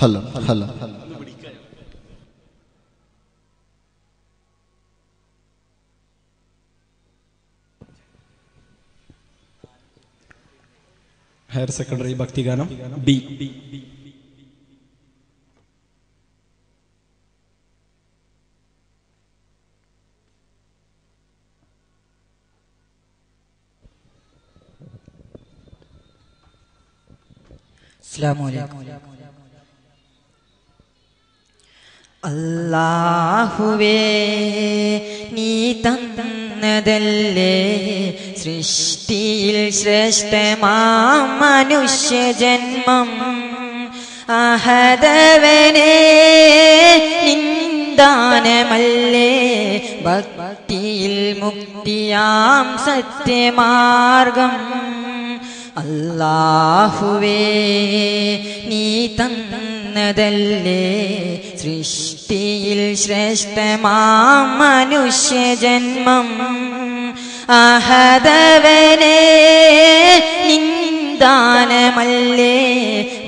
Hello hello higher secondary भक्ति गाना B Assalamu alaikum. അല്ലാഹുവേ നീ തന്നതല്ലേ? സൃഷ്ടിയിൽ ശ്രേഷ്ഠമാ മനുഷ്യജന്മം. അഹദവനെ നിന്ദാനമല്ലേ ഭക്തിയിൽ മുക്തിയാം സത്യമാർഗം. അല്ലാഹുവേ നീ തന്നതല്ലേ? സൃഷ്ടിയിൽ ശ്രേഷ്ഠമാം മനുഷ്യജന്മം. അഹദവനെ നിന്ദാനമല്ലേ?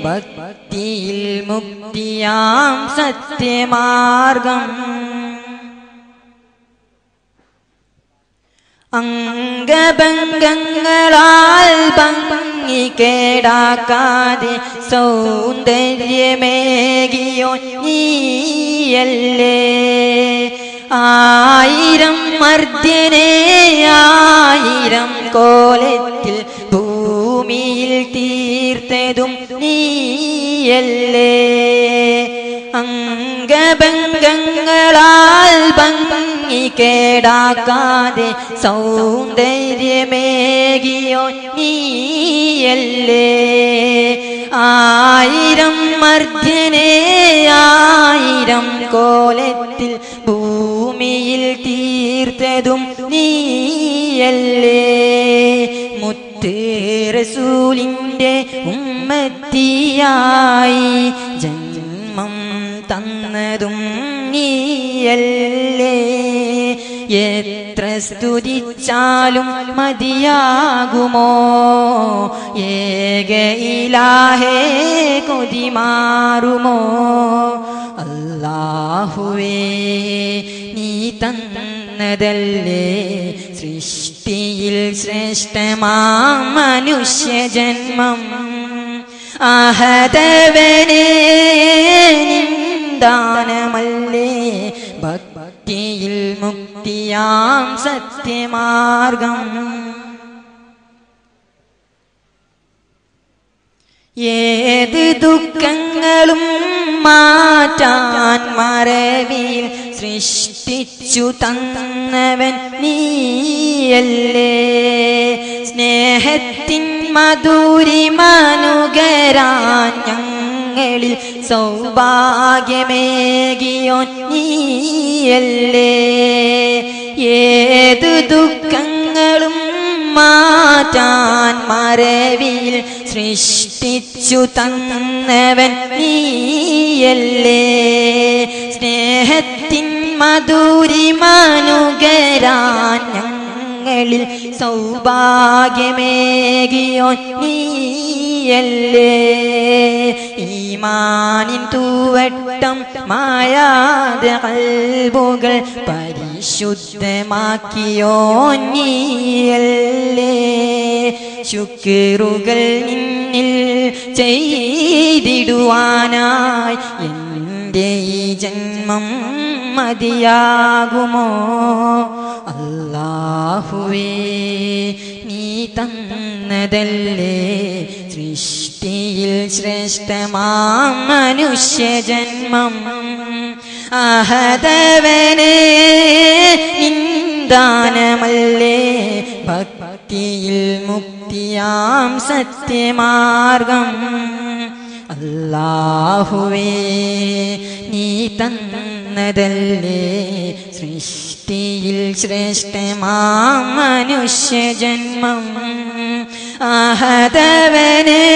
ഭക്തിയിൽ മുക്തിയാം സത്യമാർഗം. അംഗഭംഗങ്ങളാൽ ഭംഗി കേടാക്കാതെ സൗന്ദര്യമേകിയോ നീയല്ലേ? ആയിരം മർദ്ദനെ ആയിരം കോലത്തിൽ ഭൂമിയിൽ തീർത്തതും നീയല്ലേ? അംഗഭംഗങ്ങളാൽ ഭംഗി കേടാക്കാതെ സൗന്ദര്യമേകിയോ നീയല്ലേ? ആയിരം മർദ്ദനെ ആയിരം കോലത്തിൽ ഭൂമിയിൽ തീർത്തതും നീയല്ലേ? മുത്ത് റസൂലിന്റെ ഉമ്മത്തിയായി ജന്മം തന്നതും നീയല്ലേ? എത്ര സ്തുതിച്ചാലും മതിയാകുമോ? ഏകയിലാഹേ കൊതിമാറുമോ? അല്ലാഹുവേ നീ തന്നതല്ലേ? സൃഷ്ടിയിൽ ശ്രേഷ്ഠമാ മനുഷ്യജന്മം. ആഹതവനെ നിന്ദാനമല്ലേ ഭക്തിയിൽ മുക്തിയാം സത്യമാർഗം. ഏത് ദുഃഖങ്ങളും മാറ്റാൻ മറവിൽ സൃഷ്ടിച്ചു തന്നവൻ നീയല്ലേ? സ്നേഹത്തിൻ മധുരി മനുകരാൻ ഞങ്ങളിൽ സൗഭാഗ്യമേകിയോ നീയല്ലേ ഏതു ദുഃഖങ്ങളും മാറ്റാൻ മറവിൽ സൃഷ്ടിച്ചു തന്നവൻ നീയല്ലേ? സ്നേഹത്തിൻ മധുരി മനുകരാൻ ഞങ്ങളിൽ സൗഭാഗ്യമേകിയോ നീയല്ലേ? ഈമാനിൻ തൂവട്ടം മായാതെ കൽബുകൾ പരിശുദ്ധമാക്കിയോ നീയല്ലേ? ശുക്രുകൾ നിന്നിൽ ചെയ്തിടുവാനായി എന്റെ ഈ ജന്മം മതിയാകുമോ? അല്ലാഹുവേ നീ തന്നതല്ലേ? സൃഷ്ടിയിൽ ശ്രേഷ്ഠമാം മനുഷ്യജന്മം. അഹദവനെ നിന്ദാനമല്ലേ ഭക്തിയിൽ മുക്തിയാം സത്യമാർഗം. അല്ലാഹുവേ നീ തന്നതല്ലേ? സൃഷ്ടിയിൽ ശ്രേഷ്ഠമാ മനുഷ്യജന്മം. ആഹതവനെ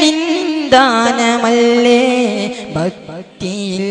നിന്ദാനമല്ലേ ഭക്തിയിൽ